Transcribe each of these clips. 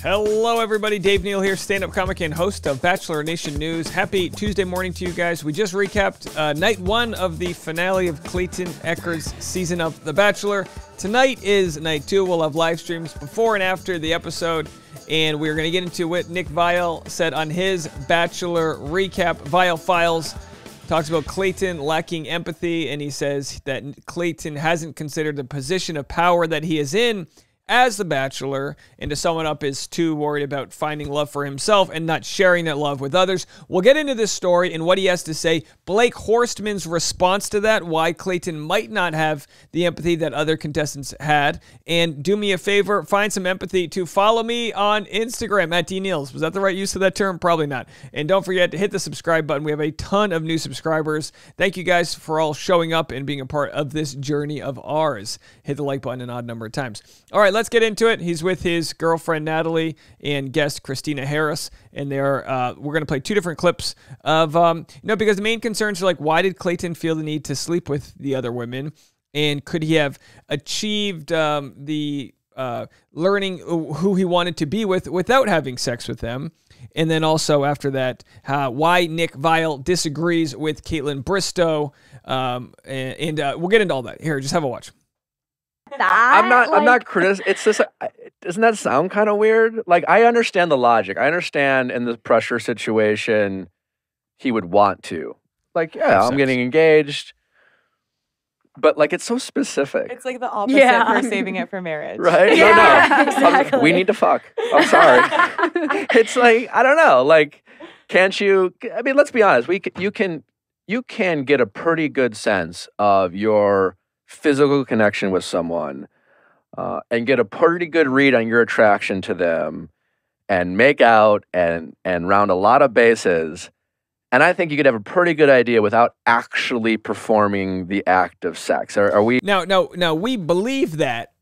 Hello, everybody. Dave Neal here, stand up comic and host of Bachelor Nation News. Happy Tuesday morning to you guys. We just recapped uh, night one of the finale of Clayton Echard's season of The Bachelor. Tonight is night two. We'll have live streams before and after the episode, and we're going to get into what Nick Viall said on his Bachelor recap. Viall Files talks about Clayton lacking empathy, and he says that Clayton hasn't considered the position of power that he is in as the bachelor and to sum it up is too worried about finding love for himself and not sharing that love with others. We'll get into this story and what he has to say. Blake Horstmann's response to that why clayton might not have the empathy that other contestants had. And do me a favor find some empathy to follow me on instagram at dnealz was that the right use of that term? Probably not. And don't forget to hit the subscribe button. We have a ton of new subscribers. Thank you guys for all showing up and being a part of this journey of ours. Hit the like button an odd number of times. All right let's get into it. He's with his girlfriend Natalie and guest Christina Harris, and they're uh, we're going to play two different clips of um, you know because the main concerns are like why did Clayton feel the need to sleep with the other women, and could he have achieved um, the uh, learning who he wanted to be with without having sex with them. And then also after that, uh, why Nick Viall disagrees with Kaitlyn Bristowe. Um, and, and uh, we'll get into all that. Here, just have a watch that. I'm not. Like... I'm not critic. It's just. Doesn't that sound kind of weird? Like I understand the logic. I understand in the pressure situation, he would want to. Like, yeah, I'm getting engaged. But like it's so specific. It's like the opposite yeah. for saving it for marriage. Right? Yeah, no, no. Exactly. we need to fuck. I'm sorry. it's like I don't know. Like, can't you? I mean, let's be honest. We you can you can get a pretty good sense of your physical connection with someone uh, and get a pretty good read on your attraction to them and make out and and round a lot of bases and i think you could have a pretty good idea without actually performing the act of sex are, are we now no no we believe that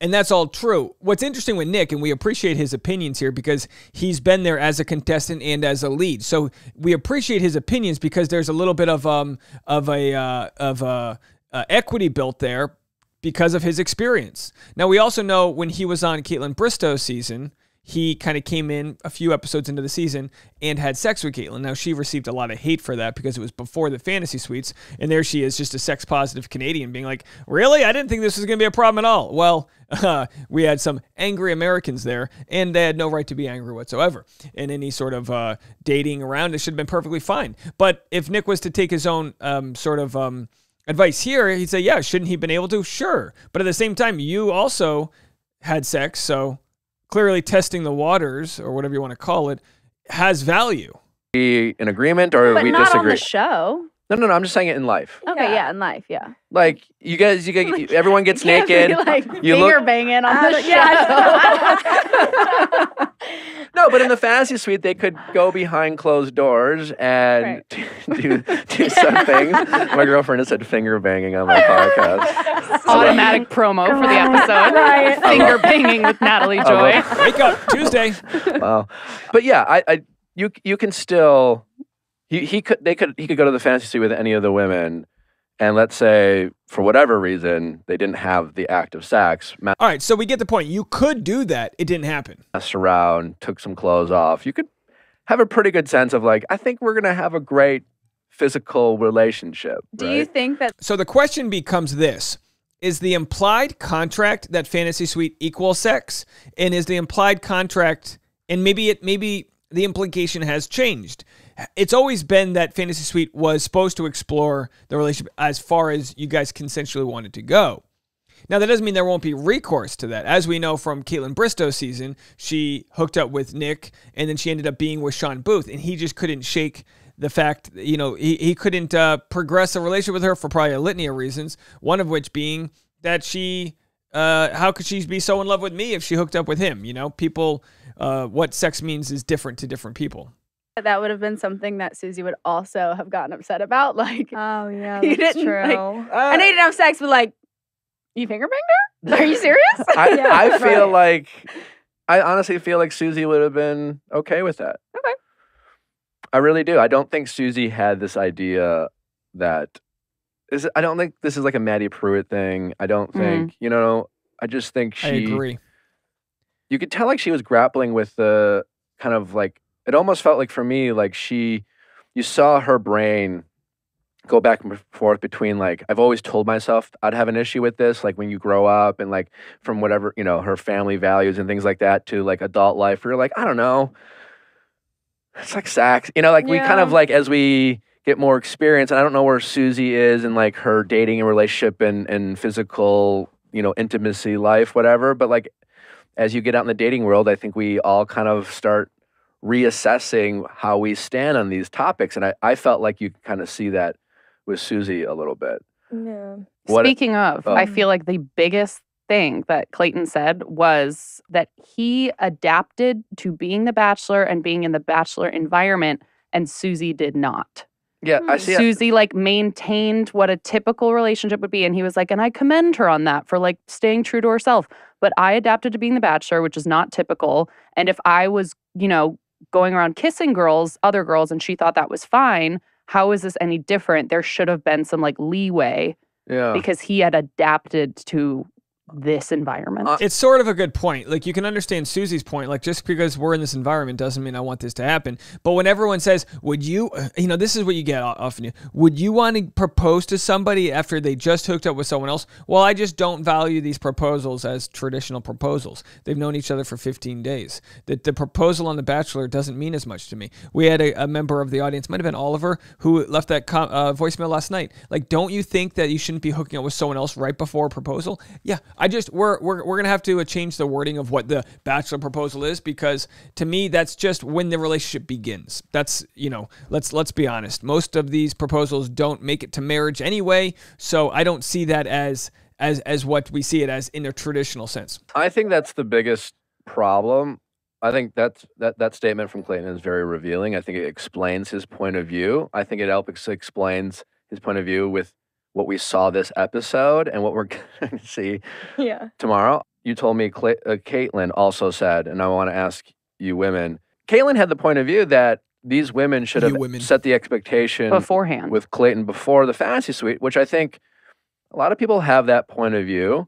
and that's all true. What's interesting with Nick, and we appreciate his opinions here because he's been there as a contestant and as a lead. So we appreciate his opinions because there's a little bit of um of a uh, of a uh, equity built there because of his experience. Now, we also know when he was on Kaitlyn Bristowe's season, he kind of came in a few episodes into the season and had sex with Kaitlyn. Now, she received a lot of hate for that because it was before the fantasy suites. And there she is, just a sex positive Canadian, being like, Really? I didn't think this was going to be a problem at all. Well, uh, we had some angry Americans there, and they had no right to be angry whatsoever. And any sort of uh, dating around it should have been perfectly fine. But if Nick was to take his own um, sort of. Um, advice here, he'd say, yeah, shouldn't he been able to? Sure. But at the same time, you also had sex, so clearly testing the waters or whatever you want to call it has value. We in agreement or but we not disagree? on the show. No, no, no. I'm just saying it in life. Okay, yeah, yeah in life, yeah. Like you guys, you guys, everyone gets naked. like you finger look, banging on uh, the show. Yeah. no, but in the fantasy suite, they could go behind closed doors and right. do do some things. My girlfriend has said finger banging on my podcast. Automatic promo for the episode. Right. Finger banging with Natalie Joy. Wake up Tuesday. Wow, but yeah, I, I you you can still he he could they could he could go to the fantasy suite with any of the women and let's say for whatever reason they didn't have the act of sex. All right so we get the point. You could do that. It didn't happen. Messed around took some clothes off. You could have a pretty good sense of like i think we're gonna have a great physical relationship do right? you think that so the question becomes this. Is the implied contract that fantasy suite equals sex? And is the implied contract and maybe it maybe the implication has changed it's always been that Fantasy Suite was supposed to explore the relationship as far as you guys consensually wanted to go. Now, that doesn't mean there won't be recourse to that. As we know from Kaitlyn Bristowe's season, she hooked up with Nick and then she ended up being with Shawn Booth, and he just couldn't shake the fact, you know, he, he couldn't uh, progress a relationship with her for probably a litany of reasons, one of which being that she, uh, how could she be so in love with me if she hooked up with him? You know, people, uh, what sex means is different to different people. That would have been something that Susie would also have gotten upset about. Like, oh yeah, you didn't. True. Like, uh, I know you didn't have sex, but like, you finger banged her? Are you serious? I, yeah, I feel right. like, I honestly feel like Susie would have been okay with that. Okay. I really do. I don't think Susie had this idea that is. I don't think this is like a Maddie Prewett thing. I don't mm-hmm. think mm. you know. I just think she. I agree. you could tell like she was grappling with the kind of like it almost felt like for me like she you saw her brain go back and forth between like I've always told myself I'd have an issue with this like when you grow up and like from whatever you know her family values and things like that to like adult life where you're like I don't know. It's like sex you know like we kind of like as we get more experience and I don't know where Susie is in like her dating and relationship and and physical you know intimacy life whatever but like as you get out in the dating world I think we all kind of start reassessing how we stand on these topics and I, I felt like you kind of see that with Susie a little bit. Yeah. What- Speaking of, Oh. I feel like the biggest thing that Clayton said was that he adapted to being the bachelor and being in the bachelor environment, and Susie did not. Yeah, I Hmm. see. it. Susie like maintained what a typical relationship would be. And he was like, and I commend her on that for like staying true to herself. But I adapted to being the bachelor, which is not typical. And if I was, you know, going around kissing girls, other girls, and she thought that was fine, how is this any different? There should have been some like leeway Yeah. because he had adapted to this environment. Uh, It's sort of a good point. Like you can understand Susie's point. Like just because we're in this environment doesn't mean I want this to happen. But when everyone says, "Would you?" You know, this is what you get often. Would you want to propose to somebody after they just hooked up with someone else? Well, I just don't value these proposals as traditional proposals. They've known each other for 15 days. That the proposal on The Bachelor doesn't mean as much to me. We had a, a member of the audience, might have been Oliver, who left that com- uh, voicemail last night. Like, don't you think that you shouldn't be hooking up with someone else right before a proposal? Yeah, I just we're we're, we're gonna have to uh, change the wording of what the bachelor proposal is because to me that's just when the relationship begins. That's you know let's let's be honest. Most of these proposals don't make it to marriage anyway, so I don't see that as as as what we see it as in a traditional sense. I think that's the biggest problem. I think that's that that statement from Clayton is very revealing. I think it explains his point of view. I think it helps explains his point of view with what we saw this episode and what we're going to see Yeah. tomorrow. You told me Clay, uh, Kaitlyn also said, and I want to ask you women. Kaitlyn had the point of view that these women should You have women. set the expectation beforehand. with Clayton before the fantasy suite, which I think a lot of people have that point of view.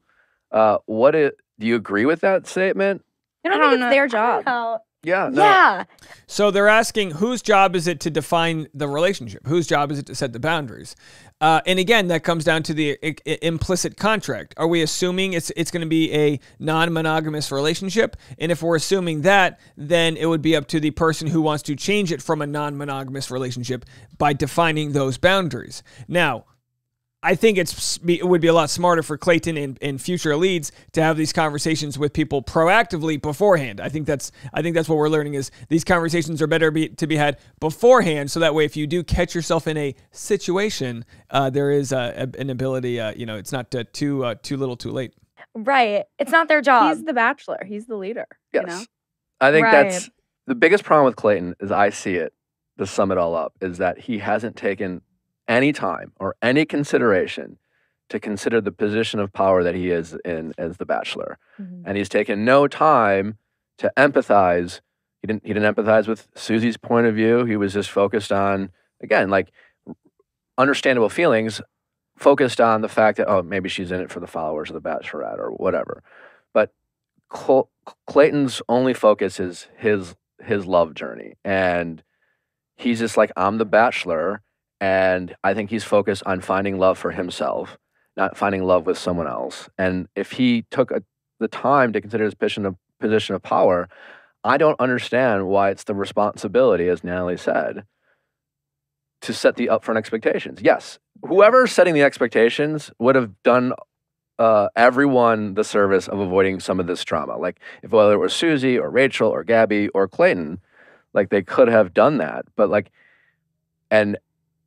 Uh, what it, do you agree with that statement? I don't don't think think it's it's their their job. job. Yeah, no. Yeah. So they're asking whose job is it to define the relationship? Whose job is it to set the boundaries? Uh, and again, that comes down to the i- i- implicit contract. Are we assuming it's it's going to be a non-monogamous relationship? And if we're assuming that, then it would be up to the person who wants to change it from a non-monogamous relationship by defining those boundaries. Now, I think it's it would be a lot smarter for Clayton and, and future leads to have these conversations with people proactively beforehand. I think that's I think that's what we're learning is these conversations are better be, to be had beforehand, so that way if you do catch yourself in a situation, uh, there is uh, a- an ability. Uh, you know, it's not uh, too uh, too little, too late. Right. It's not their job. He's the bachelor. He's the leader. Yes. You know? I think Right. that's the biggest problem with Clayton, as I see it, to sum it all up, is that he hasn't taken any time or any consideration to consider the position of power that he is in as the bachelor. Mhm. And he's taken no time to empathize. He didn't he didn't empathize with Susie's point of view. He was just focused on, again, like understandable feelings, focused on the fact that, oh, maybe she's in it for the followers of the bachelorette or whatever. But Cl- Clayton's only focus is his his love journey, and he's just like I'm the bachelor, and I think he's focused on finding love for himself, not finding love with someone else. And if he took a, the time to consider his position of position of power, I don't understand why it's the responsibility, as Natalie said, to set the upfront expectations. Yes, whoever's setting the expectations would have done uh, everyone the service of avoiding some of this trauma. Like if whether it was Susie or Rachel or Gabby or Clayton, like they could have done that. But like, and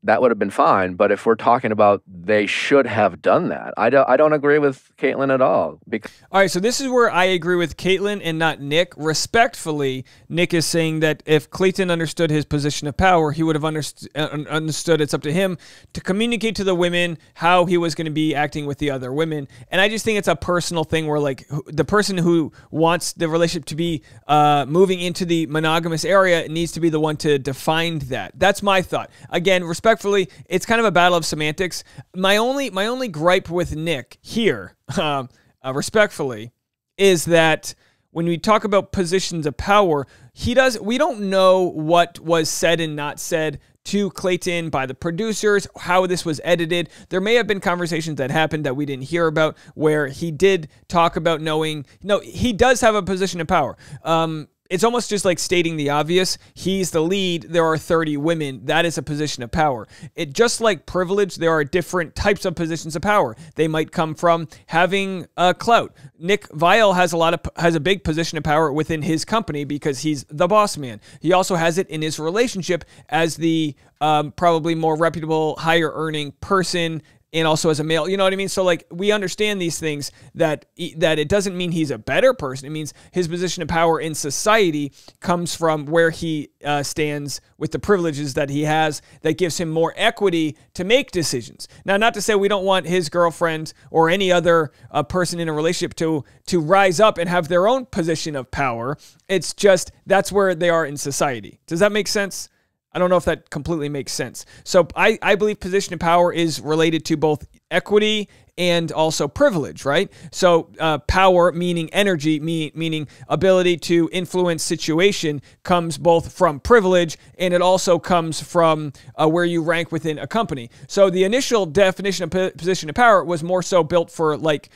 that would have been fine. But if we're talking about they should have done that, I don't. I don't agree with Kaitlyn at all. Because All right, so this is where I agree with Kaitlyn and not Nick. Respectfully, Nick is saying that if Clayton understood his position of power, he would have underst- uh, understood it's up to him to communicate to the women how he was going to be acting with the other women. And I just think it's a personal thing where, like, the person who wants the relationship to be uh, moving into the monogamous area needs to be the one to define that. That's my thought. Again, respectfully, it's kind of a battle of semantics. My only my only gripe with Nick here, um, uh, respectfully, is that when we talk about positions of power, he does we don't know what was said and not said to Clayton by the producers, how this was edited. There may have been conversations that happened that we didn't hear about where he did talk about knowing, no, he does have a position of power. Um, it's almost just like stating the obvious. He's the lead. There are 30 women. That is a position of power. It just like privilege, there are different types of positions of power. They might come from having a clout. Nick Viall has a lot of has a big position of power within his company because he's the boss man. He also has it in his relationship as the um, probably more reputable, higher earning person and also as a male you know what i mean? So like we understand these things that that it doesn't mean he's a better person. It means his position of power in society comes from where he uh, stands with the privileges that he has that gives him more equity to make decisions. Now not to say we don't want his girlfriend or any other uh, person in a relationship to to rise up and have their own position of power. It's just that's where they are in society. Does that make sense I don't know if that completely makes sense. So I, I believe position of power is related to both equity and also privilege, right? So uh, power, meaning energy, mean, meaning ability to influence situation, comes both from privilege and it also comes from uh, where you rank within a company. So the initial definition of position of power was more so built for like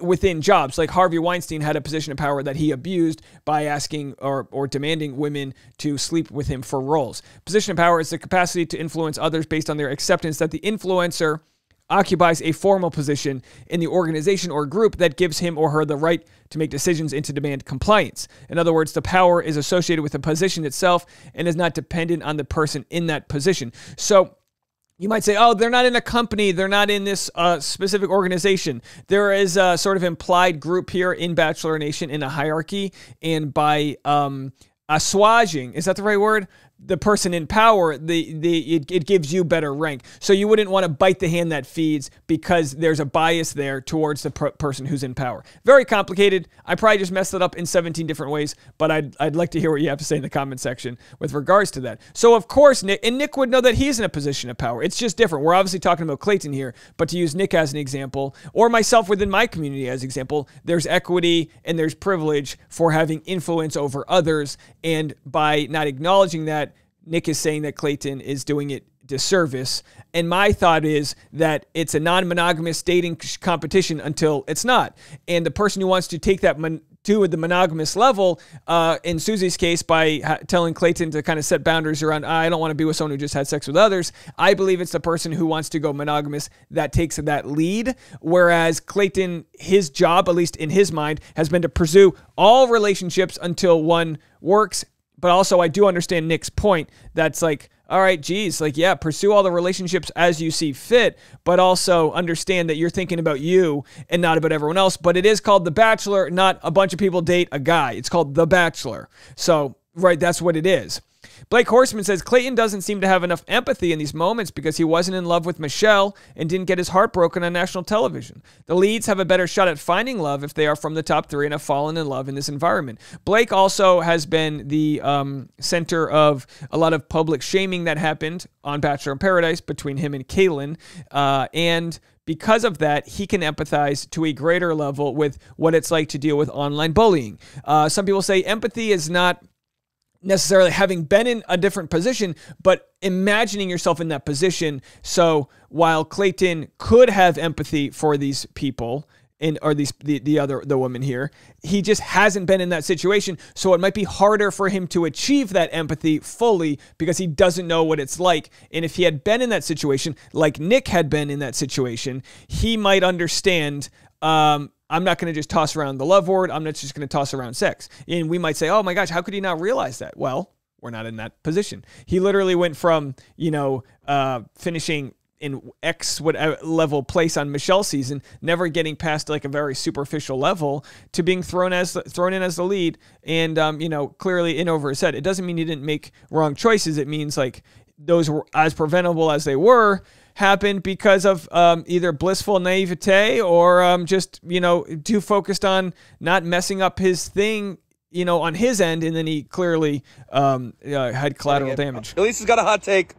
within jobs. Like Harvey Weinstein had a position of power that he abused by asking or, or demanding women to sleep with him for roles. Position of power is the capacity to influence others based on their acceptance that the influencer occupies a formal position in the organization or group that gives him or her the right to make decisions and to demand compliance. In other words, the power is associated with the position itself and is not dependent on the person in that position. So, you might say, oh, they're not in a company. They're not in this uh, specific organization. There is a sort of implied group here in Bachelor Nation in a hierarchy. And by um, assuaging, is that the right word? The person in power, the the it, it gives you better rank. So you wouldn't want to bite the hand that feeds because there's a bias there towards the person who's in power. Very complicated. I probably just messed it up in 17 different ways, but I'd I'd like to hear what you have to say in the comment section with regards to that. So of course Nick and Nick would know that he's in a position of power. It's just different. We're obviously talking about Clayton here, but to use Nick as an example or myself within my community as example, there's equity and there's privilege for having influence over others and by not acknowledging that Nick is saying that Clayton is doing it disservice. And my thought is that it's a non monogamous dating competition until it's not. And the person who wants to take that to the monogamous level, uh, in Susie's case, by telling Clayton to kind of set boundaries around, I don't want to be with someone who just had sex with others. I believe it's the person who wants to go monogamous that takes that lead. Whereas Clayton, his job, at least in his mind, has been to pursue all relationships until one works but also, I do understand Nick's point. That's like, all right, geez, like, yeah, pursue all the relationships as you see fit, but also understand that you're thinking about you and not about everyone else. But it is called The Bachelor, not a bunch of people date a guy. It's called The Bachelor. So, right, that's what it is. Blake Horstmann says Clayton doesn't seem to have enough empathy in these moments because he wasn't in love with Michelle and didn't get his heart broken on national television. The leads have a better shot at finding love if they are from the top three and have fallen in love in this environment. Blake also has been the um, center of a lot of public shaming that happened on Bachelor in Paradise between him and Caelynn. Uh, and because of that, he can empathize to a greater level with what it's like to deal with online bullying. Uh, some people say empathy is not necessarily having been in a different position, but imagining yourself in that position. So while Clayton could have empathy for these people, and or these the, the other the woman here he just hasn't been in that situation so it might be harder for him to achieve that empathy fully because he doesn't know what it's like and if he had been in that situation like nick had been in that situation he might understand um, I'm not going to just toss around the love word. I'm not just going to toss around sex. And we might say, oh my gosh, how could he not realize that? Well, we're not in that position. He literally went from, you know, uh, finishing in X whatever level place on Michelle's season, never getting past like a very superficial level, to being thrown as thrown in as the lead, and um, you know clearly in over his head. It doesn't mean he didn't make wrong choices. It means like those were as preventable as they were happened because of um, either blissful naivete or um, just you know too focused on not messing up his thing you know on his end and then he clearly um, uh, had collateral damage Elisa's got a hot take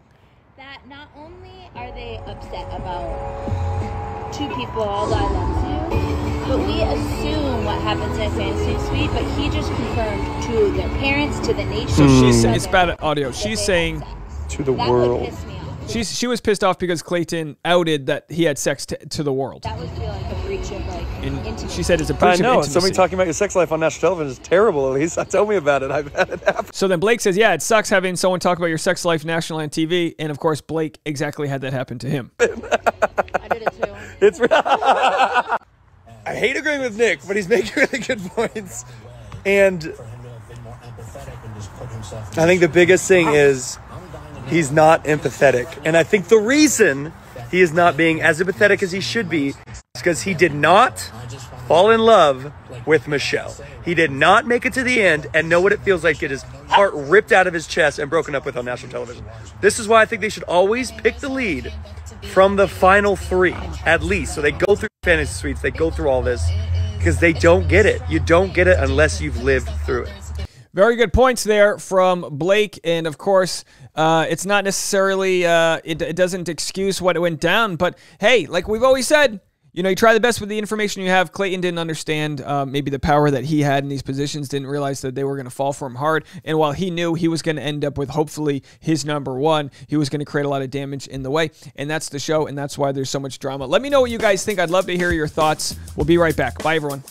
that not only are they upset about two people although I love you but we assume what happens in a fantasy suite. But he just confirmed to their parents, to the nation. So she's saying it's their- bad audio. She's saying. To the that world. Would piss me off. she's she was pissed off because Clayton outed that he had sex t- to the world. That would feel like a breach of like And intimacy. she said it's a breach of know. intimacy. Somebody talking about your sex life on national television is terrible. At least tell me about it. I've had it happen. So then Blake says, "Yeah, it sucks having someone talk about your sex life nationally on TV." And of course, Blake exactly had that happen to him. I did it too. It's. I hate agreeing with Nick, but he's making really good points. And I think the biggest thing is he's not empathetic. And I think the reason he is not being as empathetic as he should be is because he did not fall in love with Michelle. He did not make it to the end and know what it feels like to get his heart ripped out of his chest and broken up with on national television. This is why I think they should always pick the lead from the final three, at least. So they go through fantasy suites, they go through all this because they don't get it. You don't get it unless you've lived through it. Very good points there from Blake, and of course, uh, it's not necessarily uh, it, it doesn't excuse what went down, but hey, like we've always said. You know, you try the best with the information you have. Clayton didn't understand uh, maybe the power that he had in these positions, didn't realize that they were going to fall for him hard. And while he knew he was going to end up with hopefully his number one, he was going to create a lot of damage in the way. And that's the show, and that's why there's so much drama. Let me know what you guys think. I'd love to hear your thoughts. We'll be right back. Bye, everyone.